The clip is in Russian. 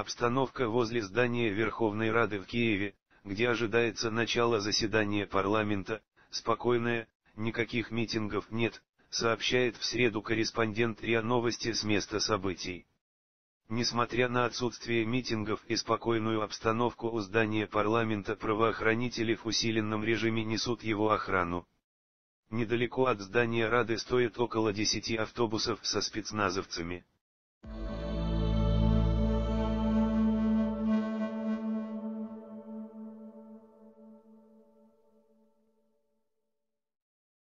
Обстановка возле здания Верховной Рады в Киеве, где ожидается начало заседания парламента, спокойная, никаких митингов нет, сообщает в среду корреспондент РИА Новости с места событий. Несмотря на отсутствие митингов и спокойную обстановку у здания парламента правоохранители в усиленном режиме несут его охрану. Недалеко от здания Рады стоит около 10 автобусов со спецназовцами.